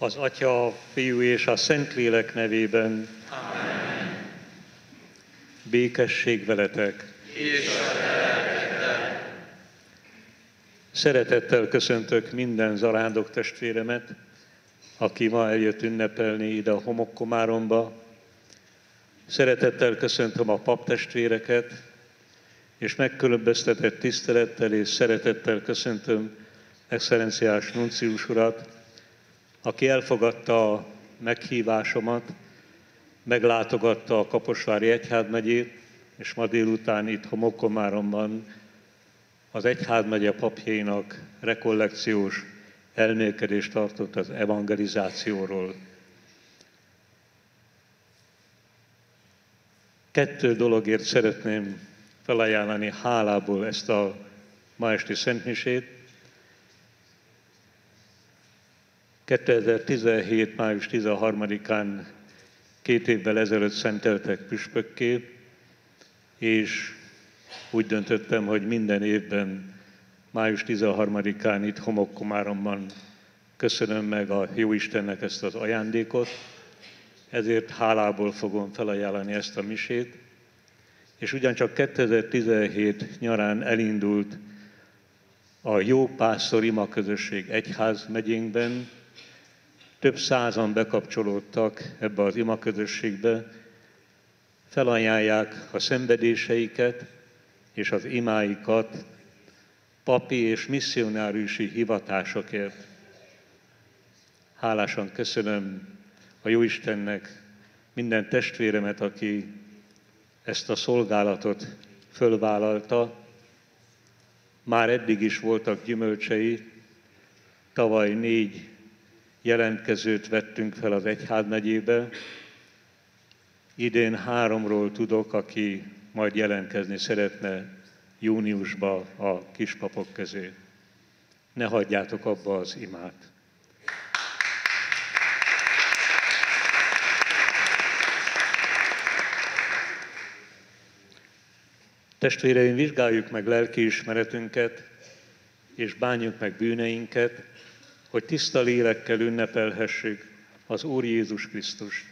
Az Atya, a Fiú és a Szentlélek nevében. Amen. Békesség veletek. És a te Szeretettel köszöntök minden zarándok testvéremet, aki ma eljött ünnepelni ide a homokkomáromba. Szeretettel köszöntöm a paptestvéreket, és megkülönböztetett tisztelettel és szeretettel köszöntöm excellenciás nuncius urat, aki elfogadta a meghívásomat, meglátogatta a Kaposvári Egyházmegyét, és ma délután itt Homokomáromban az Egyházmegye papjainak rekollekciós elmélkedést tartott az evangelizációról. Kettő dologért szeretném felajánlani hálából ezt a ma esti szentmisét. 2017. május 13-án két évvel ezelőtt szenteltek püspökké, és úgy döntöttem, hogy minden évben május 13-án itt Homokkomáromban köszönöm meg a Jóistennek ezt az ajándékot, ezért hálából fogom felajánlani ezt a misét, és ugyancsak 2017 nyarán elindult a Jó Pásztor Ima Közösség Egyház megyénkben, több százan bekapcsolódtak ebbe az ima közösségbe, felajánlják a szenvedéseiket és az imáikat papi és misszionáriusi hivatásokért. Hálásan köszönöm a Jóistennek minden testvéremet, aki ezt a szolgálatot fölvállalta. Már eddig is voltak gyümölcsei, tavaly négy jelentkezőt vettünk fel az Egyházmegyébe. Idén háromról tudok, aki majd jelentkezni szeretne júniusba a kispapok közé. Ne hagyjátok abba az imát. Testvéreim, vizsgáljuk meg lelkiismeretünket, és bánjuk meg bűneinket, hogy tiszta lélekkel ünnepelhessük az Úr Jézus Krisztus.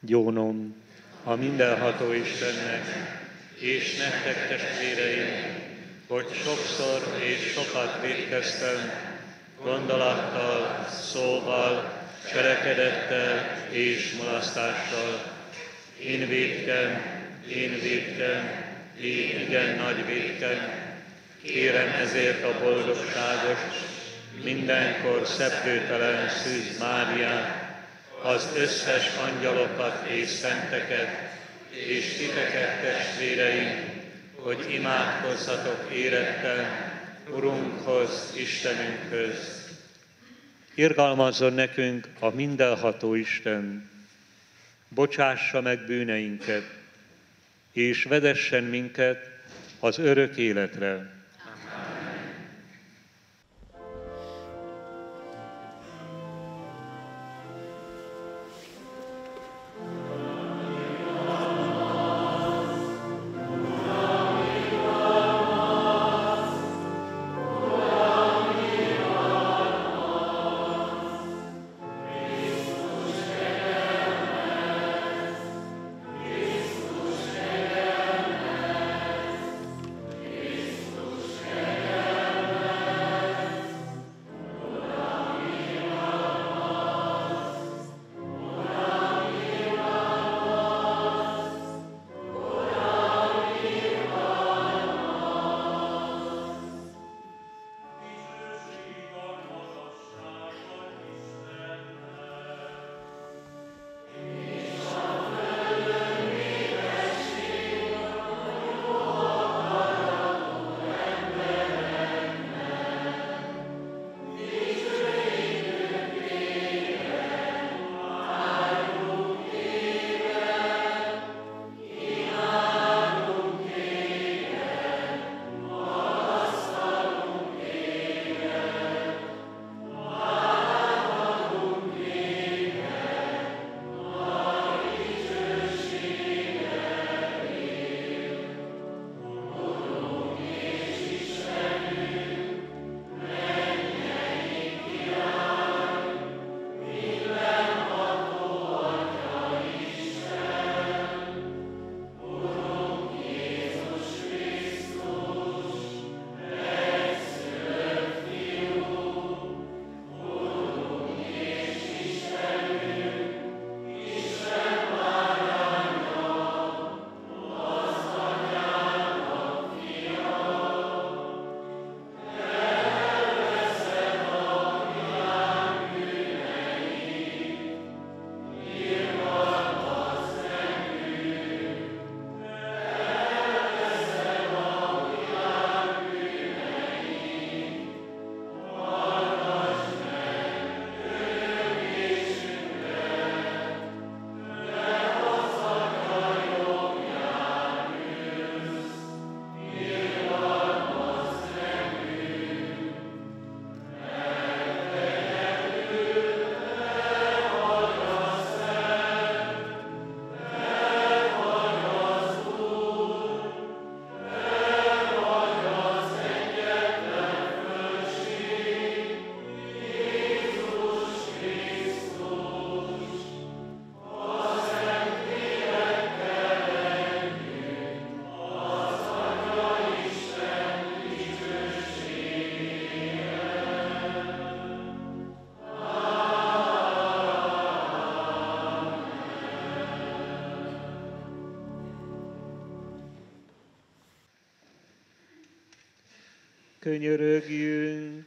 Gyónom a mindenható Istennek, és nektek testvéreim, hogy sokszor és sokat védkeztem, gondolattal, szóval, cselekedettel és mulasztással, én védkem, én védkem, én igen nagy védkem. Kérem ezért a boldogságos, mindenkor szeplőtelen Szűz Máriát, az összes angyalokat és szenteket, és titeket testvéreim, hogy imádkozzatok érettel Urunkhoz, Istenünkhöz. Irgalmazzon nekünk a mindenható Isten, bocsássa meg bűneinket, és vedessen minket az örök életre. Könyörögjünk.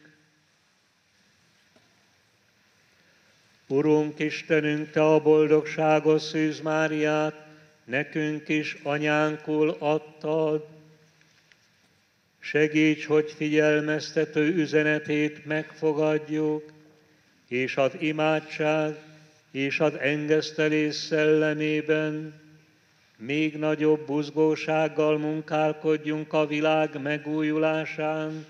Urunk Istenünk, Te a boldogságos Szűz Máriát nekünk is anyánkul adtad. Segíts, hogy figyelmeztető üzenetét megfogadjuk, és az imádság és az engesztelés szellemében még nagyobb buzgósággal munkálkodjunk a világ megújulásán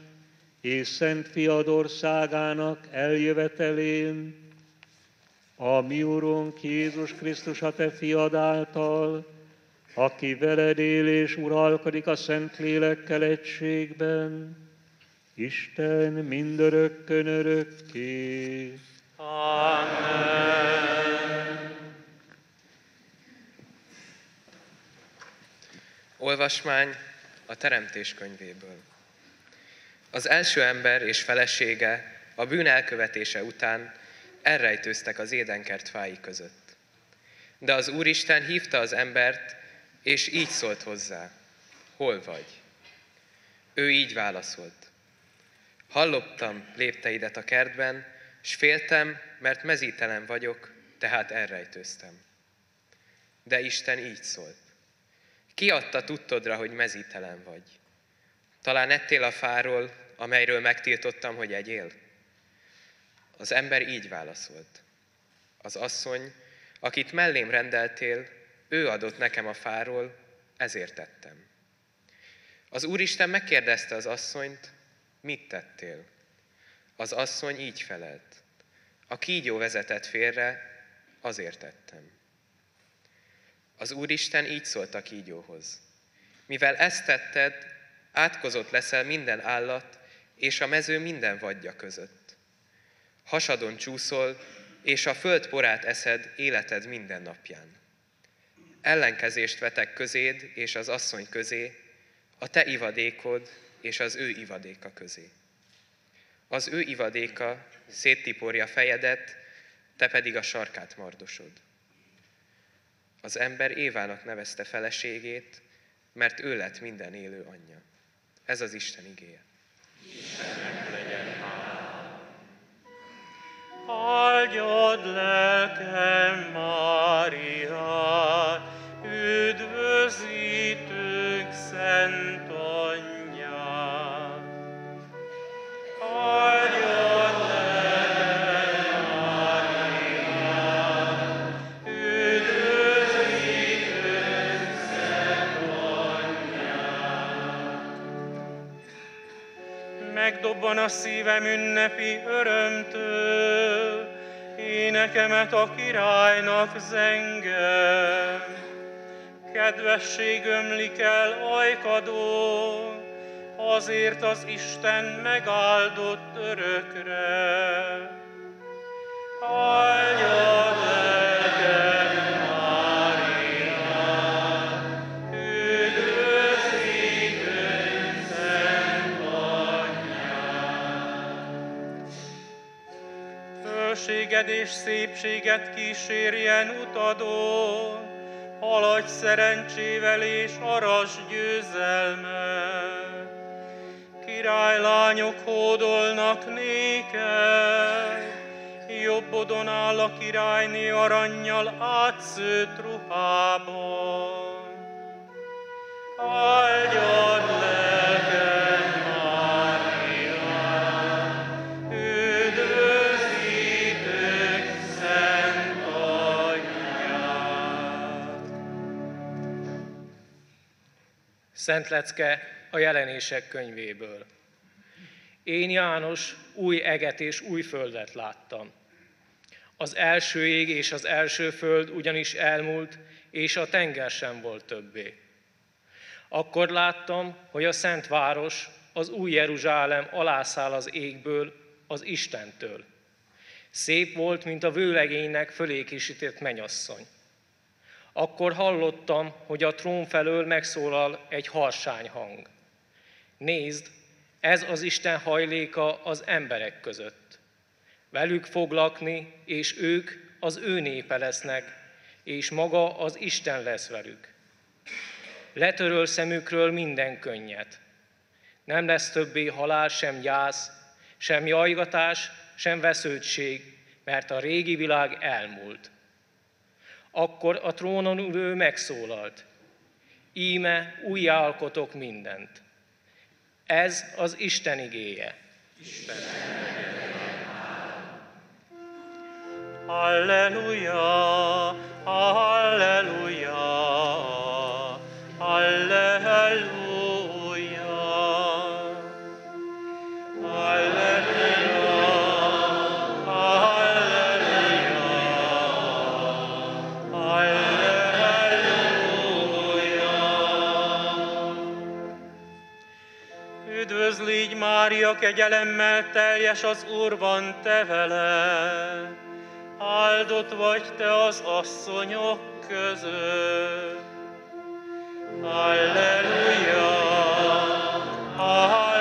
és Szent Fiad országának eljövetelén, a mi Urunk Jézus Krisztus a Te fiad által, aki veled él és uralkodik a Szent Lélekkel egységben, Isten mindörökkön örökké. Amen. Olvasmány a Teremtés könyvéből. Az első ember és felesége a bűn elkövetése után elrejtőztek az édenkert fái között. De az Úristen hívta az embert, és így szólt hozzá, hol vagy? Ő így válaszolt, hallottam lépteidet a kertben, s féltem, mert mezítelen vagyok, tehát elrejtőztem. De Isten így szólt, ki adta tudtodra, hogy mezítelen vagy? Talán ettél a fáról, amelyről megtiltottam, hogy egyél? Az ember így válaszolt. Az asszony, akit mellém rendeltél, ő adott nekem a fáról, ezért tettem. Az Úristen megkérdezte az asszonyt, mit tettél? Az asszony így felelt. A kígyó vezetett félre, azért tettem. Az Úristen így szólt a kígyóhoz. Mivel ezt tetted, átkozott leszel minden állat és a mező minden vadja között. Hasadon csúszol, és a föld porát eszed életed minden napján. Ellenkezést vetek közéd és az asszony közé, a te ivadékod és az ő ivadéka közé. Az ő ivadéka széttiporja fejedet, te pedig a sarkát mardosod. Az ember Évának nevezte feleségét, mert ő lett minden élő anyja. Ez az Isten igéje. Áldjad lelkem Máriát, Megdobban a szívem ünnepi örömtől, énekemet a királynak zengem. Kedvesség ömlik el ajkadó, azért az Isten megáldott örökre. Áldjad Fölséged és szépséget kísérjen utadon, haladj szerencsével és aras győzelmet. Királylányok hódolnak néked, jobbodon áll a királyné aranyjal átszőtt ruhában. Szent lecke a jelenések könyvéből. Én János új eget és új földet láttam. Az első ég és az első föld ugyanis elmúlt, és a tenger sem volt többé. Akkor láttam, hogy a szent város, az új Jeruzsálem alászáll az égből, az Istentől. Szép volt, mint a vőlegénynek fölékisített menyasszony. Akkor hallottam, hogy a trón felől megszólal egy harsány hang. Nézd, ez az Isten hajléka az emberek között. Velük fog lakni, és ők az ő népe lesznek, és maga az Isten lesz velük. Letöröl szemükről minden könnyet. Nem lesz többé halál, sem gyász, sem jajgatás, sem vesződtség, mert a régi világ elmúlt. Akkor a trónon ülő megszólalt. Íme újjálkotok mindent. Ez az Isten igéje. Isten. Halleluja, halleluja, Mária, kegyelemmel teljes az Úr van te veled. Áldott vagy te az asszonyok között. Halleluja, halleluja,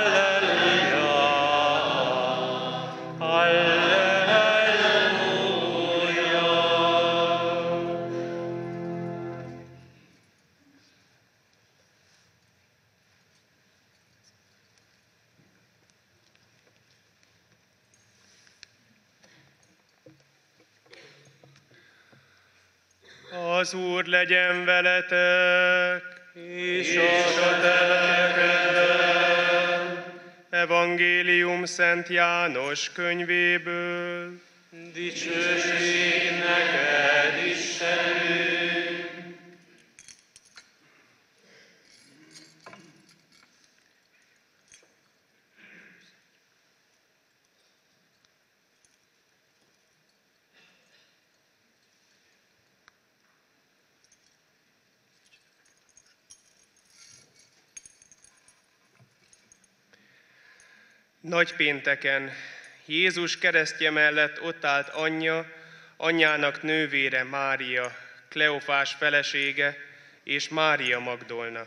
Az Úr legyen veletek, És a Evangélium Szent János könyvéből. dicsőség neked, Istenünk. Nagypénteken Jézus keresztje mellett ott állt anyja, anyjának nővére Mária, Kleofás felesége és Mária Magdolna.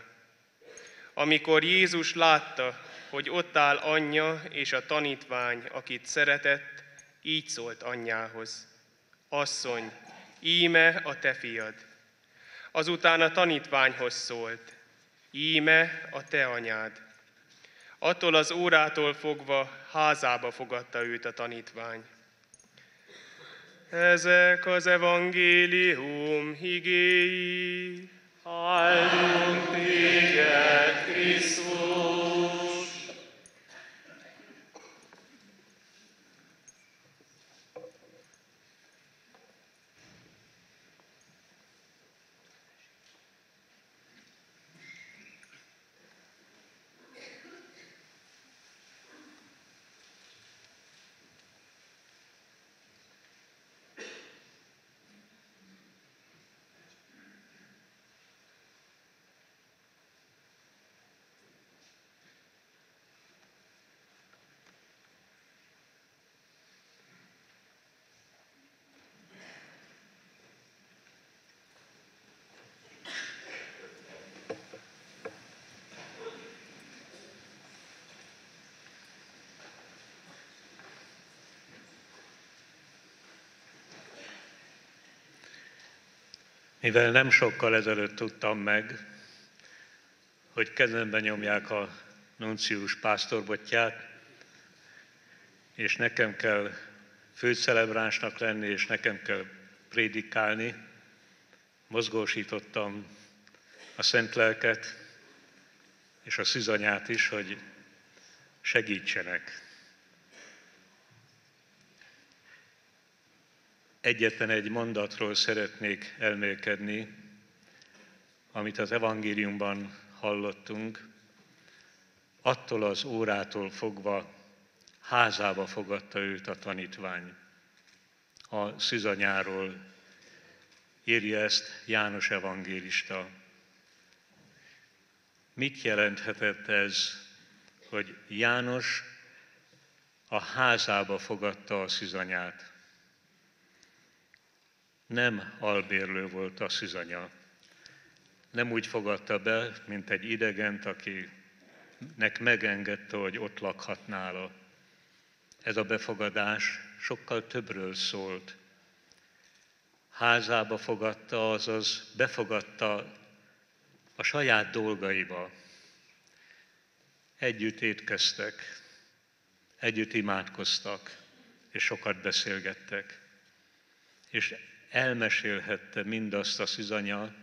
Amikor Jézus látta, hogy ott áll anyja és a tanítvány, akit szeretett, így szólt anyjához. Asszony, íme a te fiad. Azután a tanítványhoz szólt, íme a te anyád. Attól az órától fogva házába fogadta őt a tanítvány. Ezek az evangélium igéi. Áldunk téged, Krisztus! Mivel nem sokkal ezelőtt tudtam meg, hogy kezembe nyomják a nuncius pásztorbotját, és nekem kell főcelebránsnak lenni, és nekem kell prédikálni, mozgósítottam a szent lelket és a szűzanyát is, hogy segítsenek. Egyetlen egy mondatról szeretnék elmélkedni, amit az evangéliumban hallottunk. Attól az órától fogva házába fogadta őt a tanítvány. A szűzanyáról írja ezt János evangélista. Mit jelenthetett ez, hogy János a házába fogadta a szűzanyát? Nem albérlő volt a szűzanya. Nem úgy fogadta be, mint egy idegent, akinek megengedte, hogy ott lakhat nála. Ez a befogadás sokkal többről szólt. Házába fogadta, azaz befogadta a saját dolgaiba. együtt étkeztek, együtt imádkoztak, és sokat beszélgettek. És elmesélhette mindazt a szizanya,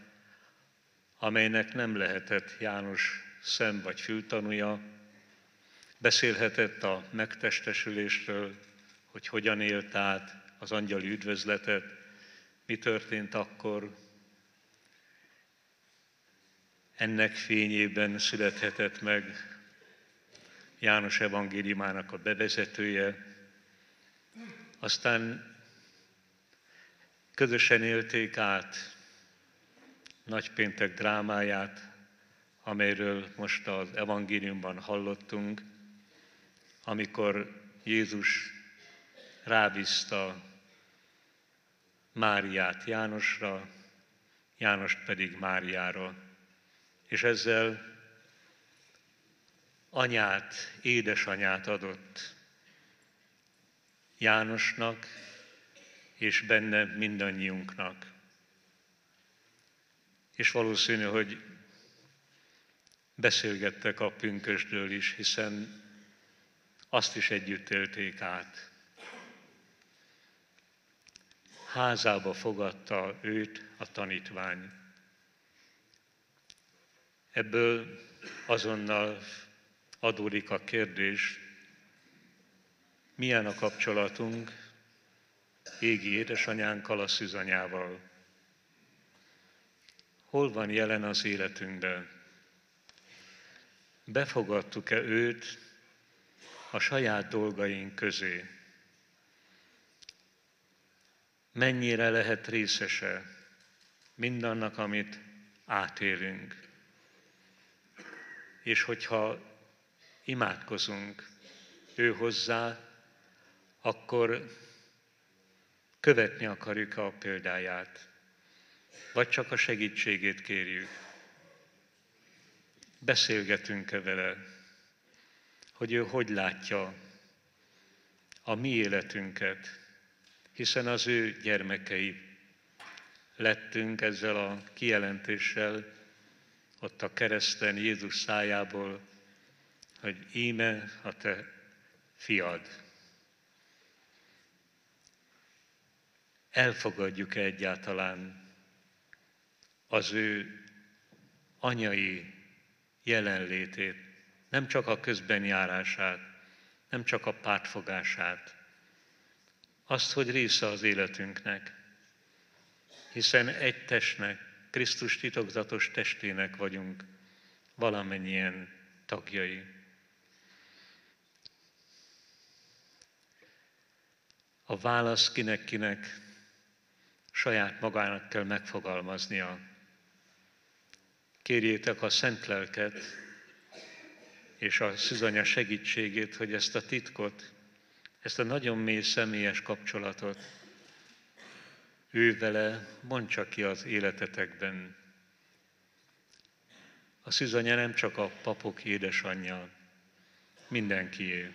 amelynek nem lehetett János szem vagy fültanúja, beszélhetett a megtestesülésről, hogy hogyan élt át az angyali üdvözletet, mi történt akkor, ennek fényében születhetett meg János evangéliumának a bevezetője, aztán közösen élték át nagypéntek drámáját, amelyről most az evangéliumban hallottunk, amikor Jézus rábízta Máriát Jánosra, Jánost pedig Máriára, és ezzel anyát, édesanyát adott Jánosnak, és benne mindannyiunknak. És valószínű, hogy beszélgettek a pünkösdől is, hiszen azt is együtt élték át. Házába fogadta őt a tanítvány. Ebből azonnal adódik a kérdés, milyen a kapcsolatunk égi édesanyánkkal, a szűzanyával. Hol van jelen az életünkben? Befogadtuk-e őt a saját dolgaink közé? Mennyire lehet részese mindannak, amit átélünk? És hogyha imádkozunk ő hozzá, akkor követni akarjuk a példáját, vagy csak a segítségét kérjük. Beszélgetünk-e vele, hogy ő hogy látja a mi életünket, hiszen az ő gyermekei lettünk ezzel a kijelentéssel, ott a kereszten Jézus szájából, hogy íme a te fiad. Elfogadjuk-e egyáltalán az ő anyai jelenlétét, nem csak a közbenjárását, nem csak a pártfogását, azt, hogy része az életünknek, hiszen egy testnek, Krisztus titokzatos testének vagyunk valamennyien tagjai. A válasz kinek-kinek saját magának kell megfogalmaznia. Kérjétek a szent lelket és a szüzanya segítségét, hogy ezt a titkot, ezt a nagyon mély személyes kapcsolatot ő vele mondja ki az életetekben. A szüzanya nem csak a papok édesanyja, mindenkié,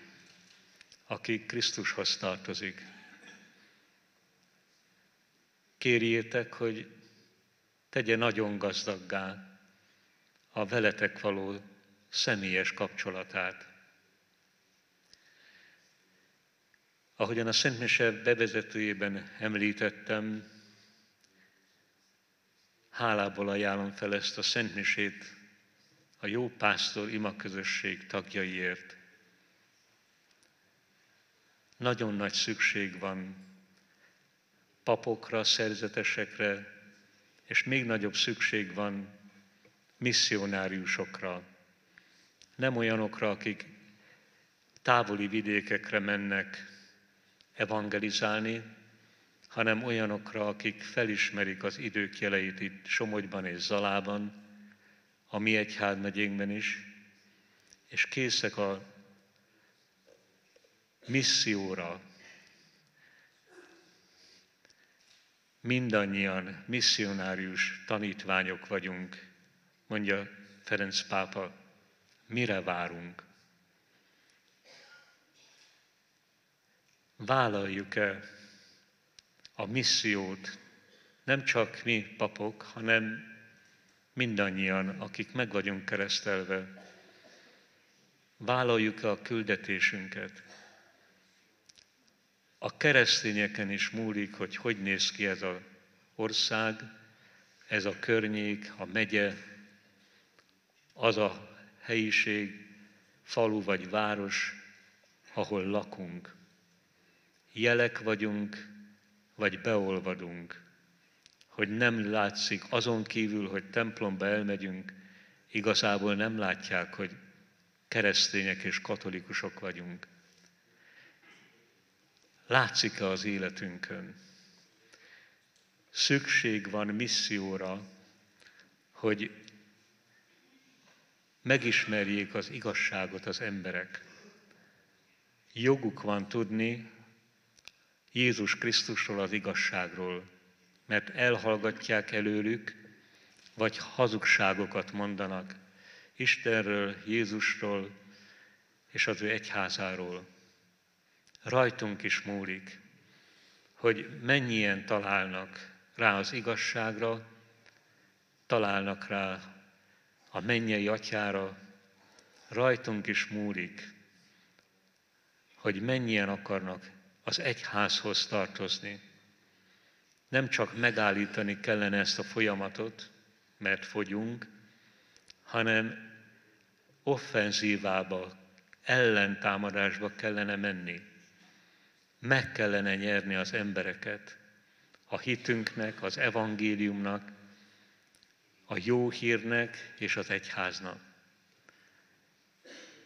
aki Krisztushoz tartozik. Kérjétek, hogy tegye nagyon gazdaggá a veletek való személyes kapcsolatát. Ahogyan a Szent Mise bevezetőjében említettem, hálából ajánlom fel ezt a Szent Misét a jó pásztor ima közösség tagjaiért. Nagyon nagy szükség van papokra, szerzetesekre, és még nagyobb szükség van misszionáriusokra. Nem olyanokra, akik távoli vidékekre mennek evangelizálni, hanem olyanokra, akik felismerik az idők jeleit itt Somogyban és Zalában, a mi egyházmegyénkben is, és készek a misszióra, mindannyian misszionárius tanítványok vagyunk, mondja Ferenc pápa, mire várunk? Vállaljuk-e a missziót, nem csak mi papok, hanem mindannyian, akik meg vagyunk keresztelve. Vállaljuk-e a küldetésünket? A keresztényeken is múlik, hogy hogy néz ki ez az ország, ez a környék, a megye, az a helyiség, falu vagy város, ahol lakunk. Jelek vagyunk, vagy beolvadunk, hogy nem látszik, azon kívül, hogy templomba elmegyünk, igazából nem látják, hogy keresztények és katolikusok vagyunk. Látszik-e az életünkön? Szükség van misszióra, hogy megismerjék az igazságot az emberek. Joguk van tudni Jézus Krisztusról, az igazságról, mert elhallgatják előlük, vagy hazugságokat mondanak Istenről, Jézusról és az ő egyházáról. Rajtunk is múlik, hogy mennyien találnak rá az igazságra, találnak rá a mennyei atyára, rajtunk is múlik, hogy mennyien akarnak az egyházhoz tartozni. Nem csak megállítani kellene ezt a folyamatot, mert fogyunk, hanem offenzívába, ellentámadásba kellene menni. Meg kellene nyerni az embereket a hitünknek, az evangéliumnak, a jó hírnek és az egyháznak.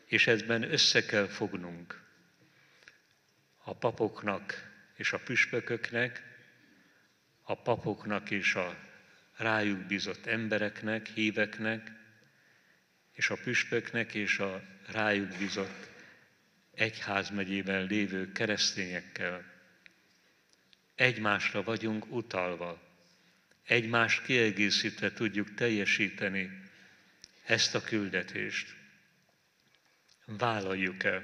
És ezben össze kell fognunk a papoknak és a püspököknek, a papoknak és a rájuk bizott embereknek, híveknek, és a püspöknek és a rájuk bizott egyházmegyében lévő keresztényekkel. Egymásra vagyunk utalva, egymást kiegészítve tudjuk teljesíteni ezt a küldetést. Vállaljuk el.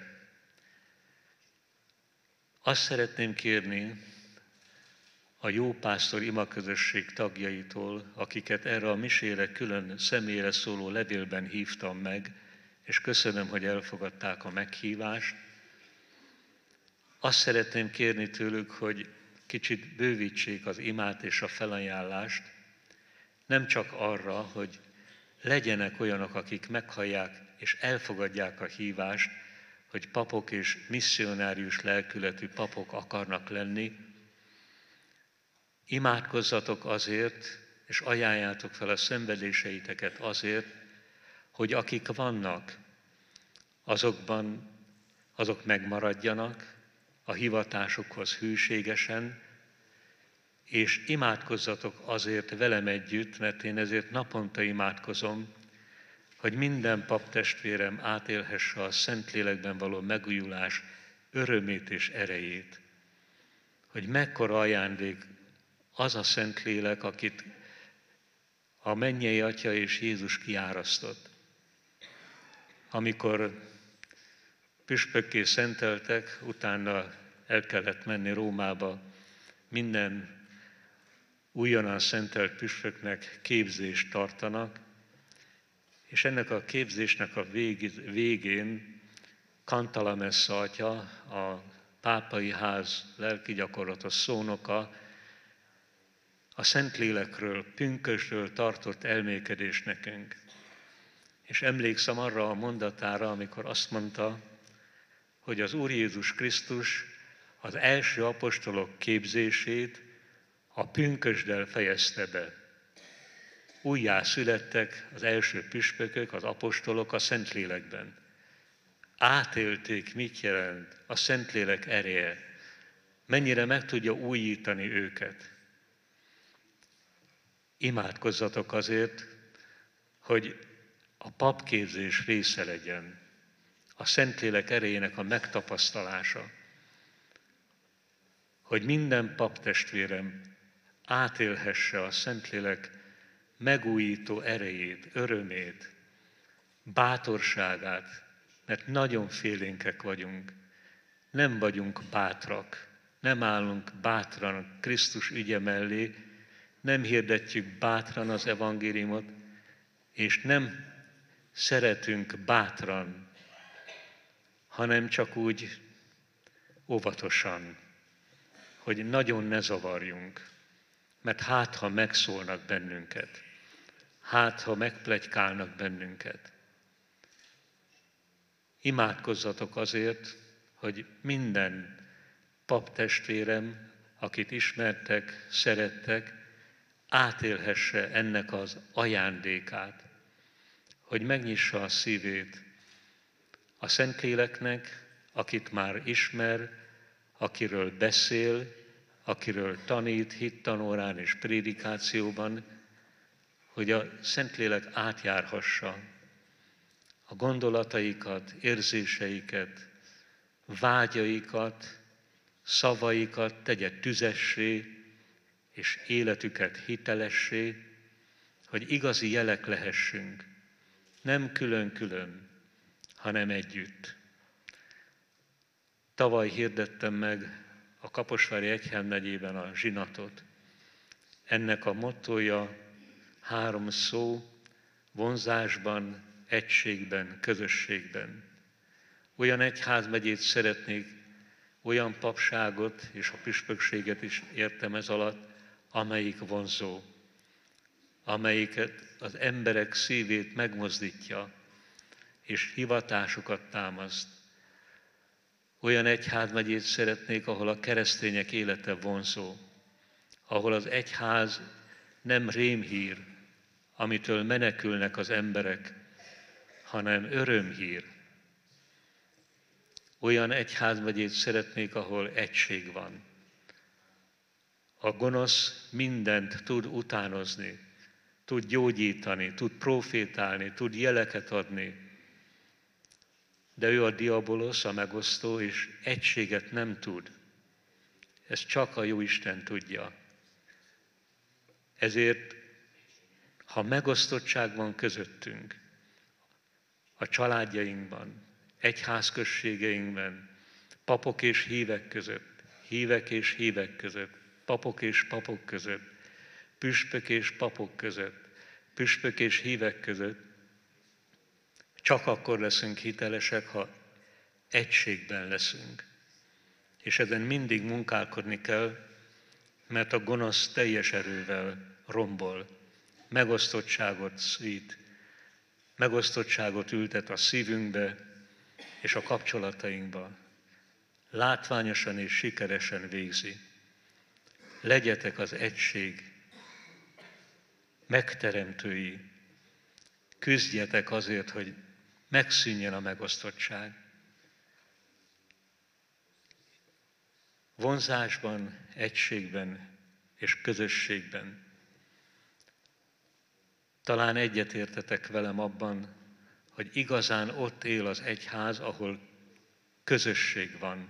Azt szeretném kérni a jó pásztor imaközösség tagjaitól, akiket erre a misére külön személyre szóló levélben hívtam meg, és köszönöm, hogy elfogadták a meghívást. Azt szeretném kérni tőlük, hogy kicsit bővítsék az imát és a felajánlást, nem csak arra, hogy legyenek olyanok, akik meghallják és elfogadják a hívást, hogy papok és misszionárius lelkületű papok akarnak lenni, imádkozzatok azért, és ajánljátok fel a szenvedéseiteket azért, hogy akik vannak, azokban azok megmaradjanak, a hivatásukhoz hűségesen, és imádkozzatok azért velem együtt, mert én ezért naponta imádkozom, hogy minden pap testvérem átélhesse a Szentlélekben való megújulás örömét és erejét. Hogy mekkora ajándék az a Szentlélek, akit a mennyei Atya és Jézus kiárasztott. Amikor püspökké szenteltek, utána el kellett menni Rómába, minden újonnan szentelt püspöknek képzést tartanak, és ennek a képzésnek a végén Kantalamessa atya, a pápai ház lelki gyakorlatos szónoka, a Szentlélekről, pünkösről tartott elmékedés nekünk. És emlékszem arra a mondatára, amikor azt mondta, hogy az Úr Jézus Krisztus az első apostolok képzését a pünkösdel fejezte be. Újjá születtek az első püspökök, az apostolok a Szentlélekben. Átélték, mit jelent a Szentlélek ereje, mennyire meg tudja újítani őket. Imádkozzatok azért, hogy a papképzés része legyen, a Szentlélek erejének a megtapasztalása, hogy minden paptestvérem átélhesse a Szentlélek megújító erejét, örömét, bátorságát, mert nagyon félénkek vagyunk. Nem vagyunk bátrak, nem állunk bátran Krisztus ügye mellé, nem hirdetjük bátran az evangéliumot, és nem szeretünk bátran hanem csak úgy óvatosan, hogy nagyon ne zavarjunk, mert hát, ha megszólnak bennünket, hát, ha megplegykálnak bennünket. Imádkozzatok azért, hogy minden paptestvérem, akit ismertek, szerettek, átélhesse ennek az ajándékát, hogy megnyissa a szívét a Szentléleknek, akit már ismer, akiről beszél, akiről tanít hittanórán és prédikációban, hogy a Szentlélek átjárhassa a gondolataikat, érzéseiket, vágyaikat, szavaikat tegye tüzessé, és életüket hitelessé, hogy igazi jelek lehessünk, nem külön-külön, hanem együtt. Tavaly hirdettem meg a Kaposvári Egyház megyében a zsinatot. Ennek a mottoja három szó, vonzásban, egységben, közösségben. Olyan egyházmegyét szeretnék, olyan papságot és a püspökséget is értem ez alatt, amelyik vonzó, amelyiket az emberek szívét megmozdítja, és hivatásokat támaszt. Olyan egyházmegyét szeretnék, ahol a keresztények élete vonzó, ahol az egyház nem rémhír, amitől menekülnek az emberek, hanem örömhír. Olyan egyházmegyét szeretnék, ahol egység van. A gonosz mindent tud utánozni, tud gyógyítani, tud profétálni, tud jeleket adni, de ő a diabolosz, a megosztó, és egységet nem tud. Ezt csak a jó Isten tudja. Ezért, ha megosztottság van közöttünk, a családjainkban, egyházközségeinkben, papok és hívek között, hívek és hívek között, papok és papok között, püspök és papok között, püspök és hívek között, csak akkor leszünk hitelesek, ha egységben leszünk. És ezen mindig munkálkodni kell, mert a gonosz teljes erővel rombol, megosztottságot szít, megosztottságot ültet a szívünkbe és a kapcsolatainkba. Látványosan és sikeresen végzi. Legyetek az egység megteremtői. Küzdjetek azért, hogy megszűnjön a megosztottság. Vonzásban, egységben és közösségben. Talán egyetértetek velem abban, hogy igazán ott él az egyház, ahol közösség van,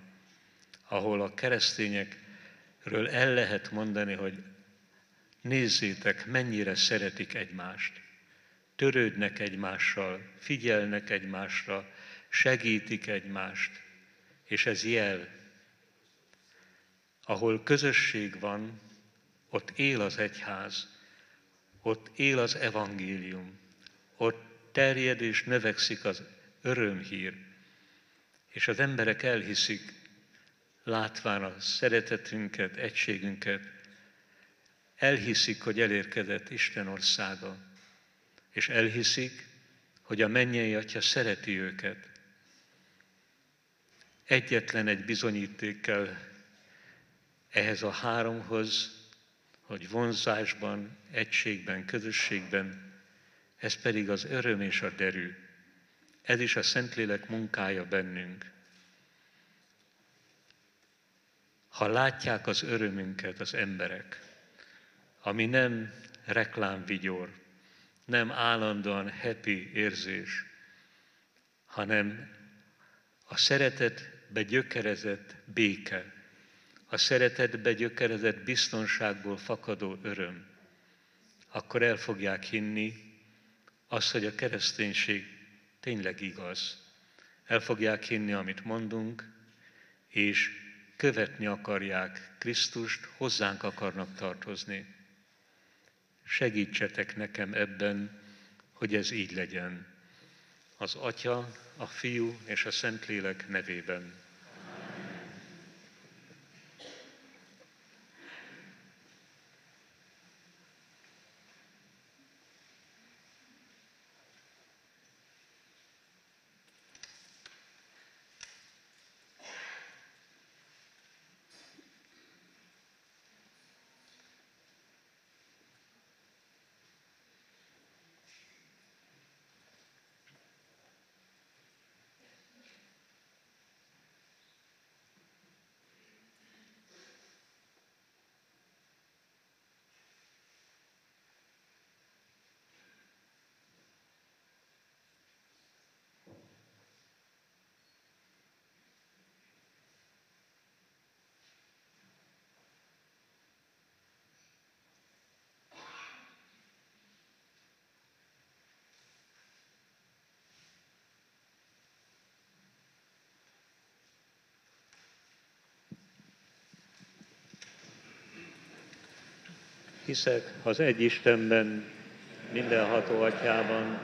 ahol a keresztényekről el lehet mondani, hogy nézzétek, mennyire szeretik egymást törődnek egymással, figyelnek egymásra, segítik egymást, és ez jel. Ahol közösség van, ott él az egyház, ott él az evangélium, ott terjed és növekszik az örömhír, és az emberek elhiszik, látván a szeretetünket, egységünket, elhiszik, hogy elérkezett Isten országa és elhiszik, hogy a mennyei atya szereti őket. Egyetlen egy bizonyíték kell ehhez a háromhoz, hogy vonzásban, egységben, közösségben, ez pedig az öröm és a derű. Ez is a Szentlélek munkája bennünk. Ha látják az örömünket az emberek, ami nem reklámvigyor, nem állandóan happy érzés, hanem a szeretetbe gyökerezett béke, a szeretetbe gyökerezett biztonságból fakadó öröm, akkor el fogják hinni azt, hogy a kereszténység tényleg igaz. El fogják hinni, amit mondunk, és követni akarják Krisztust, hozzánk akarnak tartozni. Segítsetek nekem ebben, hogy ez így legyen. az Atya, a Fiú és a Szentlélek nevében. Hiszek az egy Istenben, mindenható atyában,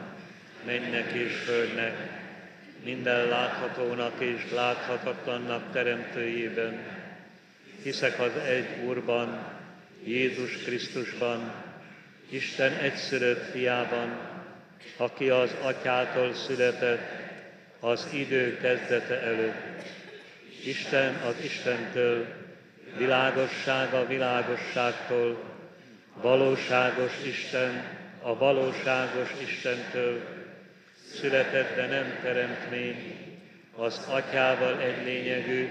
mennek és földnek, minden láthatónak és láthatatlannak teremtőjében. Hiszek az egy Úrban, Jézus Krisztusban, Isten egyszülött fiában, aki az atyától született, az idő kezdete előtt. Isten az Istentől, világosság a világosságtól, valóságos Isten a valóságos Istentől, született, de nem teremtmény, az atyával egy lényegű,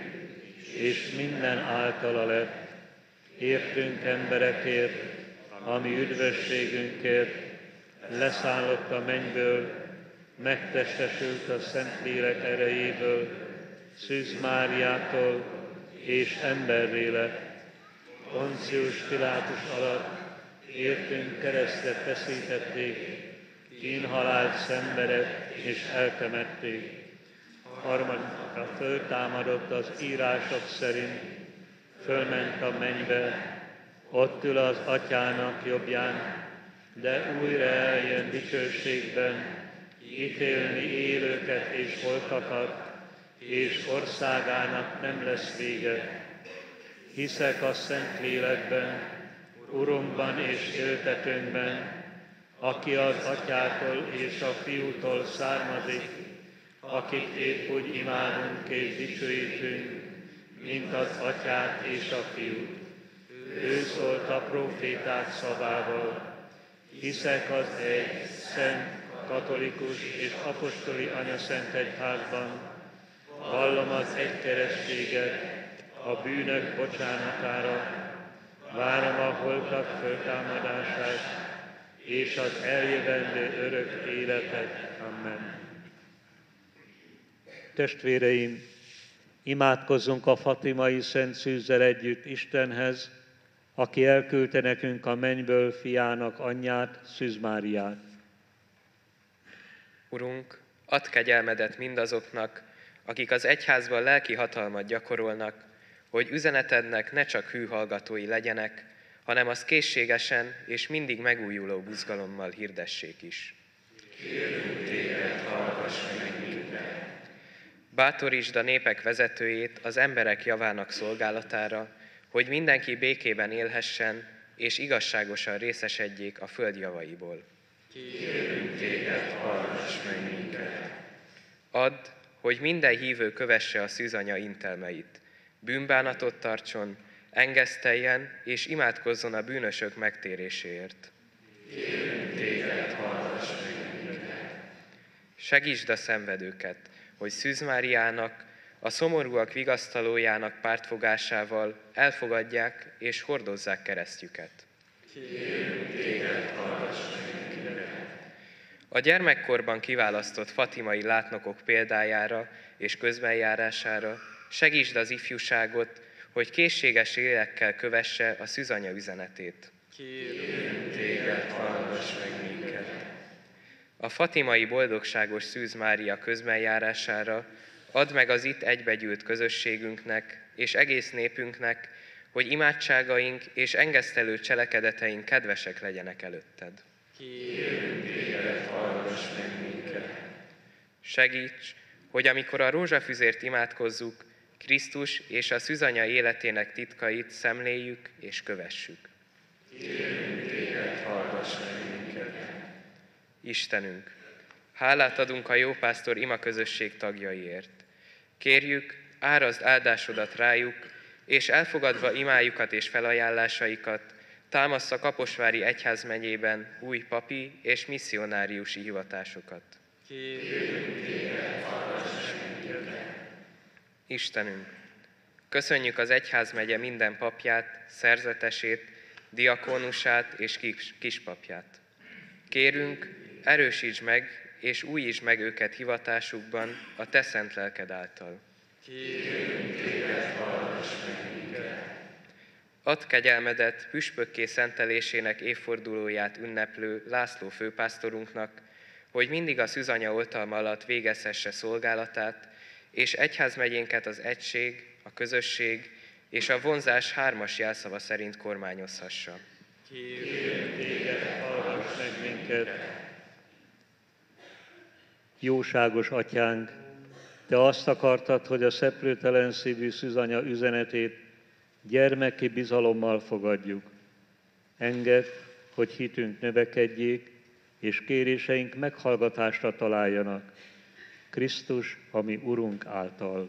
és minden általa lett, értünk emberekért, ami üdvösségünkért, leszállott a mennyből, megtestesült a Szentlélek erejéből, Szűz Máriától, és emberré lett. Poncius Pilátus alatt értünk keresztre feszítették, kínhalált szenvedett és eltemették. Harmadikra föltámadott az írások szerint, fölment a mennybe, ott ül az atyának jobbján, de újra eljön dicsőségben, ítélni élőket és holtakat, és országának nem lesz vége. Hiszek a Szent Lélekben, Urunkban és éltetőnkben, aki az Atyától és a Fiútól származik, akit épp úgy imádunk és dicsőítünk, mint az Atyát és a Fiút. Ő szólt a proféták szavával, hiszek az egy, szent, katolikus és apostoli anyaszent egyházban, vallom az egy a bűnök bocsánatára, várom a holtak föltámadását, és az eljövendő örök életet. Amen. Testvéreim, imádkozzunk a Fatimai Szent Szűzzel együtt Istenhez, aki elküldte nekünk a mennyből fiának anyját, Szűz Máriát. Urunk, add kegyelmedet mindazoknak, akik az egyházban lelki hatalmat gyakorolnak, hogy üzenetednek ne csak hű hallgatói legyenek, hanem az készségesen és mindig megújuló buzgalommal hirdessék is. Kérünk téged, hallgass meg Bátorítsd a népek vezetőjét az emberek javának szolgálatára, hogy mindenki békében élhessen, és igazságosan részesedjék a föld javaiból. Kérünk téged, hallgass meg minket. Add, hogy minden hívő kövesse a szűzanya intelmeit, bűnbánatot tartson, engeszteljen és imádkozzon a bűnösök megtéréséért. Kérünk téged. Segítsd a szenvedőket, hogy Szűz Máriának, a szomorúak vigasztalójának pártfogásával elfogadják és hordozzák keresztjüket. Téged. A gyermekkorban kiválasztott fatimai látnokok példájára és közbenjárására segítsd az ifjúságot, hogy készséges lélekkel kövesse a szűzanya üzenetét. Kérünk téged, hallgass meg minket. A fatimai boldogságos Szűz Mária közbenjárására add meg az itt egybegyűlt közösségünknek és egész népünknek, hogy imádságaink és engesztelő cselekedeteink kedvesek legyenek előtted. Kérünk téged, hallgass meg minket. Segíts, hogy amikor a rózsafüzért imádkozzuk, Krisztus és a szüzanya életének titkait szemléljük és kövessük. Kérünk téged, hallgass. Istenünk, hálát adunk a jópásztor ima közösség tagjaiért. Kérjük, árazd áldásodat rájuk, és elfogadva imájukat és felajánlásaikat, támaszza Kaposvári Egyházmegyében új papi és misszionáriusi hivatásokat. Istenünk, köszönjük az Egyházmegye minden papját, szerzetesét, diakónusát és kis, kispapját. Kérünk, erősíts meg és újítsd meg őket hivatásukban a Te szent lelked által. Add kegyelmedet püspökké szentelésének évfordulóját ünneplő László főpásztorunknak, hogy mindig a szüzanya oltalma alatt végezhesse szolgálatát, és egyházmegyénket az egység, a közösség és a vonzás hármas jelszava szerint kormányozhassa. Hallgass meg minket! Jóságos atyánk, te azt akartad, hogy a szeplőtelen szívű szűzanya üzenetét gyermeki bizalommal fogadjuk. Engedd, hogy hitünk növekedjék, és kéréseink meghallgatásra találjanak. Krisztus, ami Urunk által.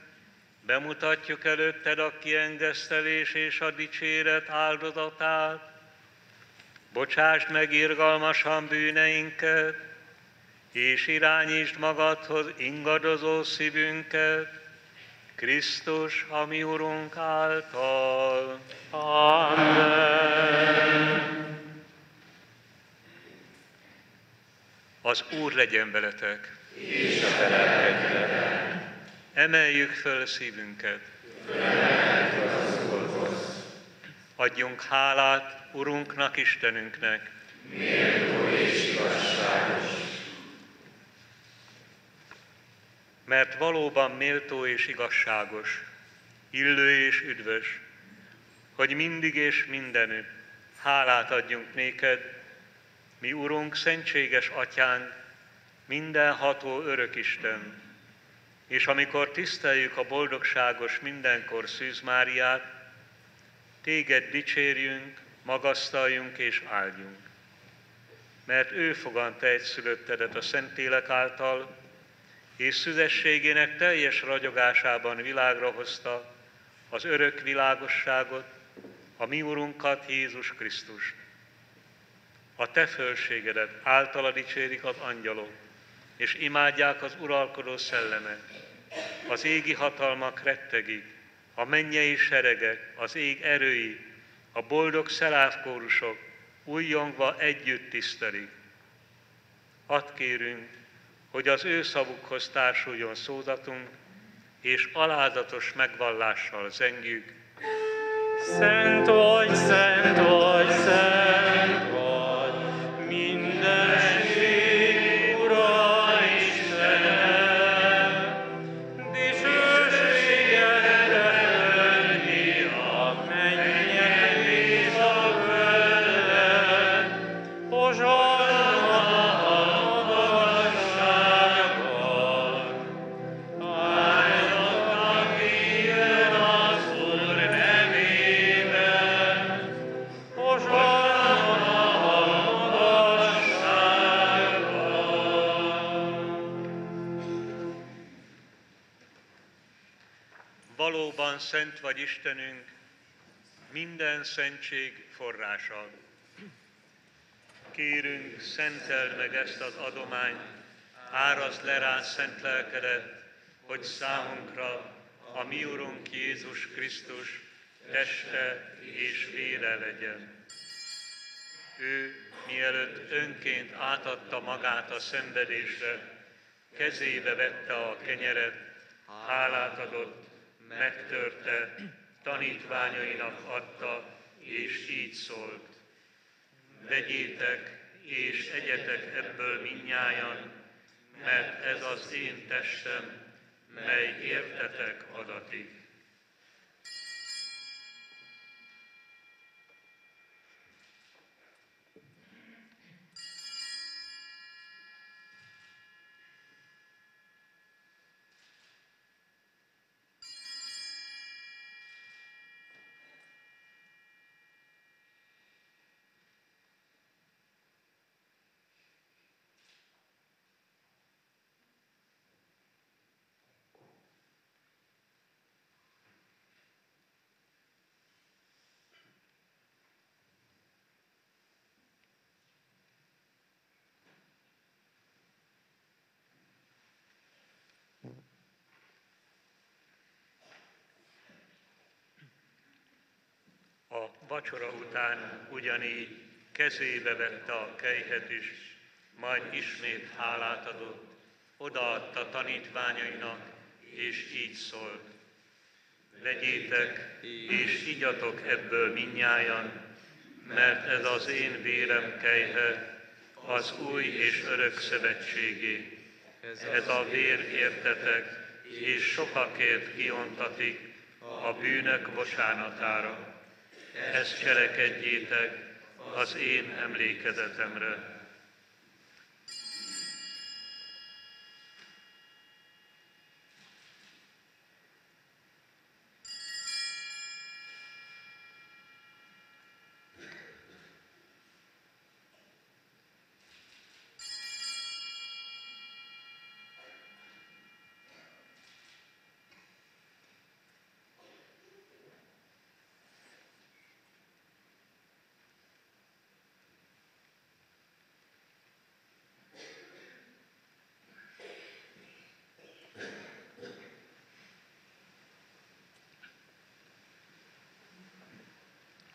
bemutatjuk előtted a kiengesztelés és a dicséret áldozatát. Bocsásd meg irgalmasan bűneinket, és irányítsd magadhoz ingadozó szívünket, Krisztus, a mi Urunk által. Amen. Az Úr legyen veletek. És a Emeljük föl szívünket. Adjunk hálát Urunknak, Istenünknek. Méltó és igazságos. Mert valóban méltó és igazságos, illő és üdvös, hogy mindig és mindenütt hálát adjunk néked, mi Urunk, szentséges Atyánk, mindenható Örökisten, és amikor tiszteljük a boldogságos mindenkor Szűz Máriát, téged dicsérjünk, magasztaljunk és áldjunk. Mert ő fogant egy szülöttedet a Szentlélek által, és szüzességének teljes ragyogásában világra hozta az örök világosságot, a mi Urunkat, Jézus Krisztust a te fölségedet általa dicsérik az angyalok, és imádják az uralkodó szellemek. Az égi hatalmak rettegik, a mennyei seregek, az ég erői, a boldog szelávkórusok újjongva együtt tisztelik. Hadd kérünk, hogy az ő szavukhoz társuljon szózatunk, és alázatos megvallással zengjük. Szent vagy, szent vagy, Istenünk, minden szentség forrása. Kérünk, szenteld meg ezt az adományt, árazd le rá szent lelkedet, hogy számunkra a mi Urunk Jézus Krisztus teste és vére legyen. Ő, mielőtt önként átadta magát a szenvedésre, kezébe vette a kenyeret, hálát adott, megtörte, tanítványainak adta, és így szólt. Vegyétek és egyetek ebből minnyájan, mert ez az én testem, mely értetek adatik. A vacsora után ugyanígy kezébe vette a kejhet is, majd ismét hálát adott, odaadta tanítványainak, és így szólt. Vegyétek, és igyatok ebből minnyájan, mert ez az én vérem kejhe, az új és örök szövetségé. Ez a vér értetek, és sokakért kiontatik a bűnök bocsánatára. Ezt cselekedjétek az én emlékezetemre.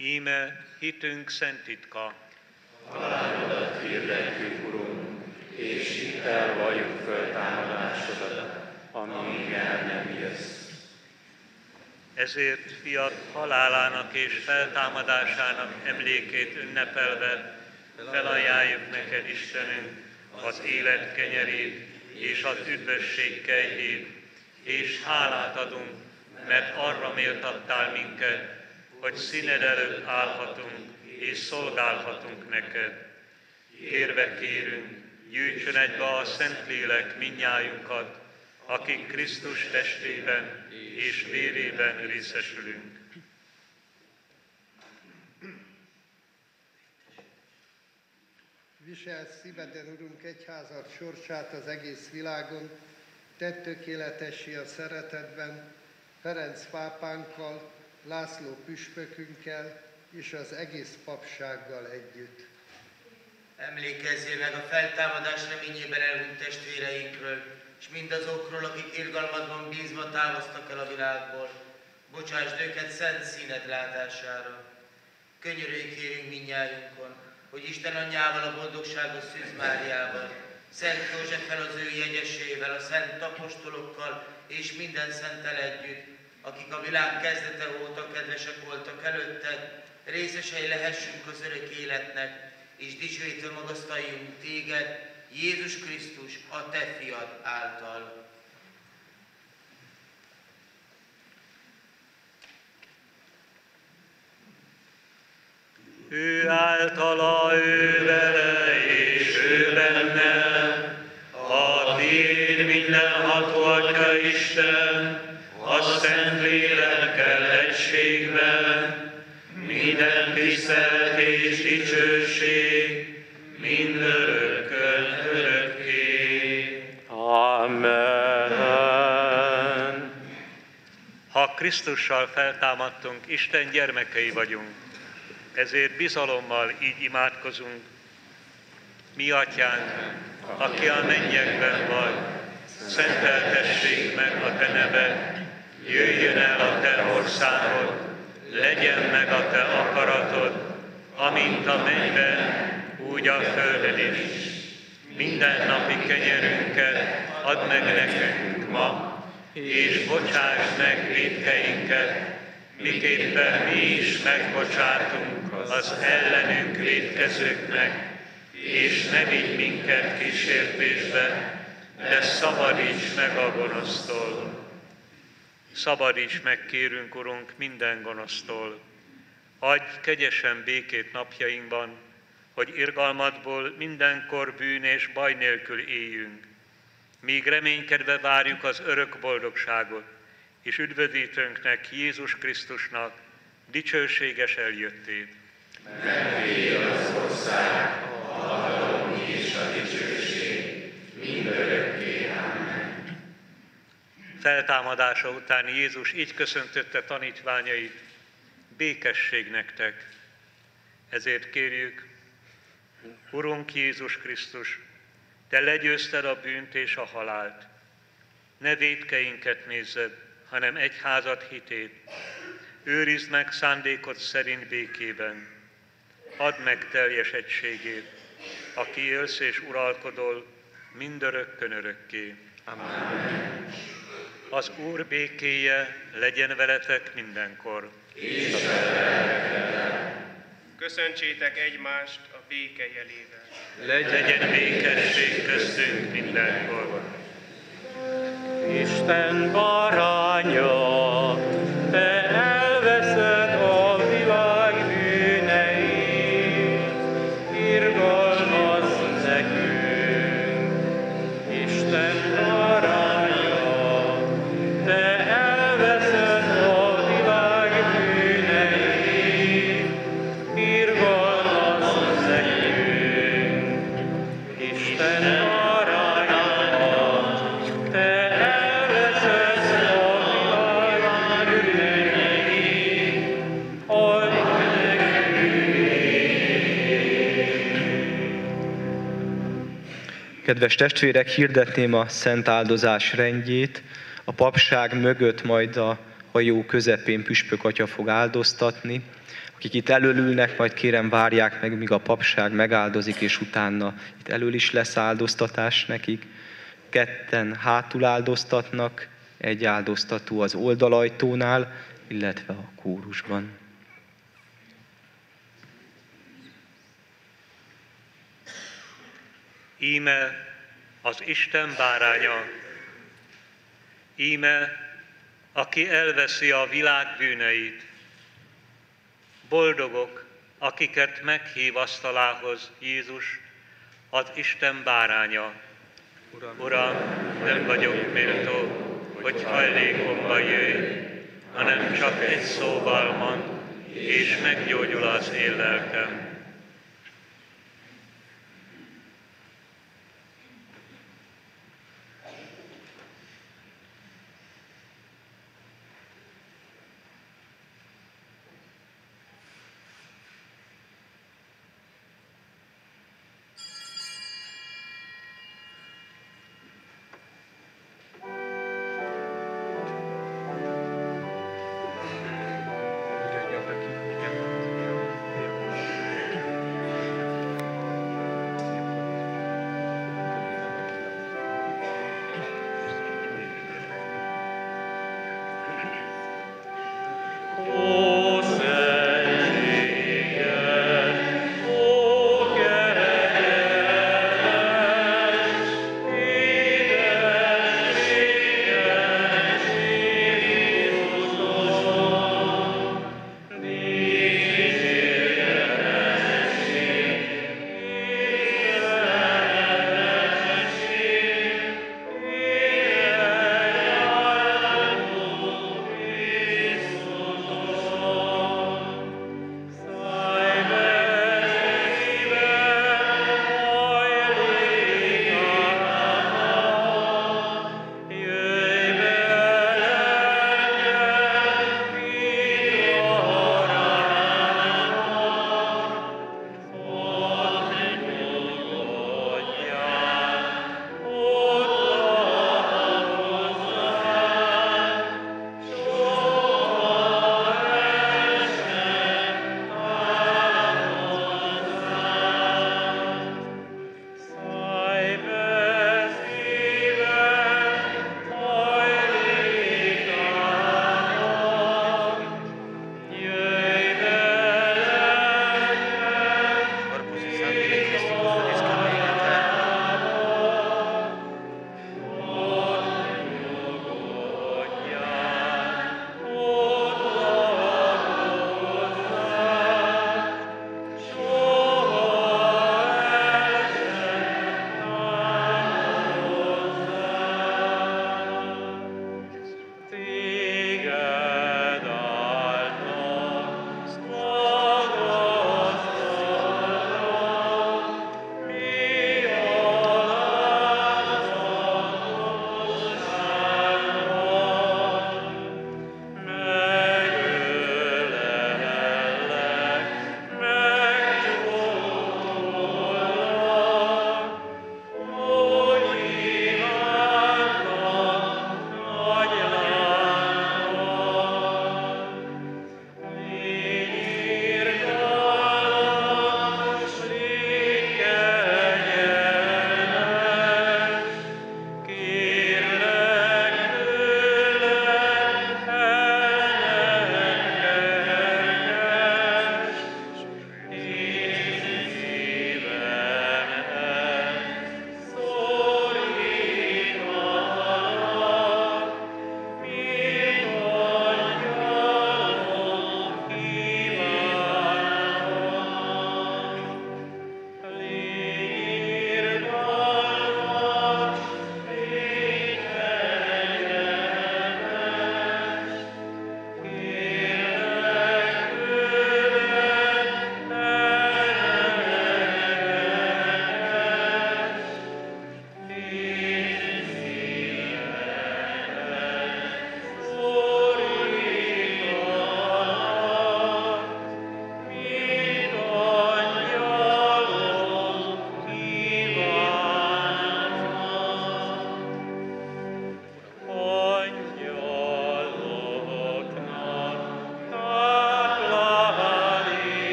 Íme hitünk szent titka. Halálodat hirdetjük, Urunk, és hittel valljuk föltámadásodat, amíg el nem jössz. Ezért fiat halálának és feltámadásának emlékét ünnepelve felajánljuk neked, Istenünk, az élet kenyerét és az üdvösség kejhét, és hálát adunk, mert arra méltattál minket, hogy színed előtt állhatunk és szolgálhatunk neked. Kérve kérünk, gyűjtsön egybe a Szentlélek minnyájunkat, akik Krisztus testében és vérében részesülünk. Visel szíveden, Urunk, egyházat sorsát az egész világon, tett tökéletessé a szeretetben, Ferenc pápánkkal, László püspökünkkel és az egész papsággal együtt. Emlékezzél meg a feltámadás reményében elhunyt testvéreinkről, és mindazokról, akik irgalmadban bízva távoztak el a világból. Bocsásd őket szent színed látására. Könyörülj kérünk minnyájunkon, hogy Isten anyjával, a boldogságos Szűz Máriával, Szent Józseffel az ő jegyesével, a szent apostolokkal és minden szentel együtt, akik a világ kezdete óta kedvesek voltak előtte, részesei lehessünk az örök életnek, és dicsőítő magasztaljunk téged, Jézus Krisztus, a te fiad által. Ő általa, ő vele és ő benne, a tiéd mindenható Atya Isten, Szent Lélekkel egységben, minden tisztelt és dicsőség, mindörökkön örökké. Amen. Ha Krisztussal feltámadtunk, Isten gyermekei vagyunk, ezért bizalommal így imádkozunk. Mi atyánk, aki a mennyekben vagy, szenteltessék meg a te neved, jöjjön el a te országod, legyen meg a te akaratod, amint a mennyben, úgy a földön is. Minden napi kenyerünket add meg nekünk ma, és bocsáss meg védkeinket, miképpen mi is megbocsátunk az ellenünk védkezőknek, és ne vigy minket kísértésbe, de szabadíts meg a gonosztól. Szabadíts meg, kérünk, Urunk, minden gonosztól. Adj kegyesen békét napjainkban, hogy irgalmadból mindenkor bűn és baj nélkül éljünk, míg reménykedve várjuk az örök boldogságot, és üdvözítőnknek, Jézus Krisztusnak dicsőséges eljöttét. Menné az ország, a hatalom és a dicsőség, mindörökké. Feltámadása után Jézus így köszöntötte tanítványait, békesség nektek. Ezért kérjük, Urunk Jézus Krisztus, Te legyőzted a bűnt és a halált. Ne védkeinket nézzed, hanem egyházat hitét. Őrizd meg szándékod szerint békében. Add meg teljes egységét, aki élsz és uralkodol mindörökkön örökké. Amen. Az Úr békéje legyen veletek mindenkor. Köszöntsétek egymást a béke jelével. Legyen békesség köztünk mindenkor. Isten baránya, Kedves testvérek, hirdetném a szent áldozás rendjét. A papság mögött majd a hajó közepén püspök atya fog áldoztatni. Akik itt előülnek, majd kérem várják meg, míg a papság megáldozik, és utána itt elől is lesz áldoztatás nekik. Ketten hátul áldoztatnak, egy áldoztató az oldalajtónál, illetve a kórusban. Íme az Isten báránya, íme, aki elveszi a világ bűneit. Boldogok, akiket meghív asztalához Jézus, az Isten báránya. Uram, Uram nem vagyok méltó, hogy hajlékomba jöjj, hanem csak egy szóval mond, és meggyógyul az én lelkem.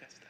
podcast.